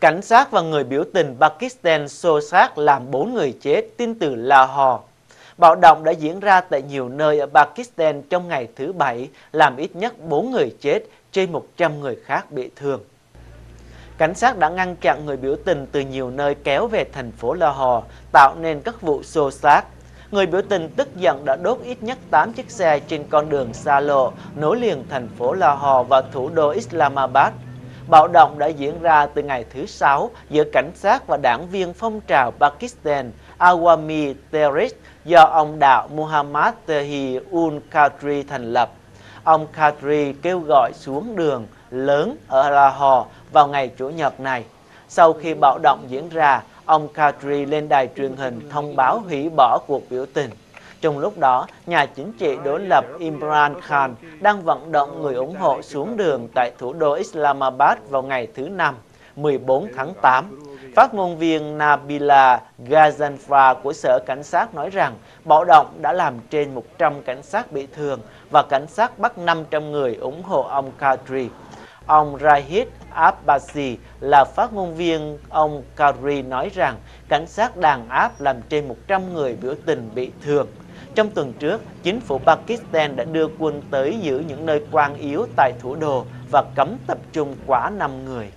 Cảnh sát và người biểu tình Pakistan xô xát làm 4 người chết tin từ Lahore. Bạo động đã diễn ra tại nhiều nơi ở Pakistan trong ngày thứ Bảy, làm ít nhất 4 người chết, trên 100 người khác bị thương. Cảnh sát đã ngăn chặn người biểu tình từ nhiều nơi kéo về thành phố Lahore, tạo nên các vụ xô xát. Người biểu tình tức giận đã đốt ít nhất 8 chiếc xe trên con đường xa lộ nối liền thành phố Lahore và thủ đô Islamabad. Bạo động đã diễn ra từ ngày thứ Sáu giữa cảnh sát và đảng viên phong trào Pakistan Awami Tehreek do ông đạo Muhammad Tehi ul Qadri thành lập. Ông Qadri kêu gọi xuống đường lớn ở Lahore vào ngày Chủ nhật này. Sau khi bạo động diễn ra, ông Qadri lên đài truyền hình thông báo hủy bỏ cuộc biểu tình. Trong lúc đó, nhà chính trị đối lập Imran Khan đang vận động người ủng hộ xuống đường tại thủ đô Islamabad vào ngày thứ Năm, 14 tháng 8. Phát ngôn viên Nabila Ghazanfar của Sở Cảnh sát nói rằng bạo động đã làm trên 100 cảnh sát bị thương và cảnh sát bắt 500 người ủng hộ ông Kadri. Ông Rahid Abbasi là phát ngôn viên ông Kadri nói rằng cảnh sát đàn áp làm trên 100 người biểu tình bị thương. Trong tuần trước, chính phủ Pakistan đã đưa quân tới giữ những nơi quan yếu tại thủ đô và cấm tập trung quá 5 người.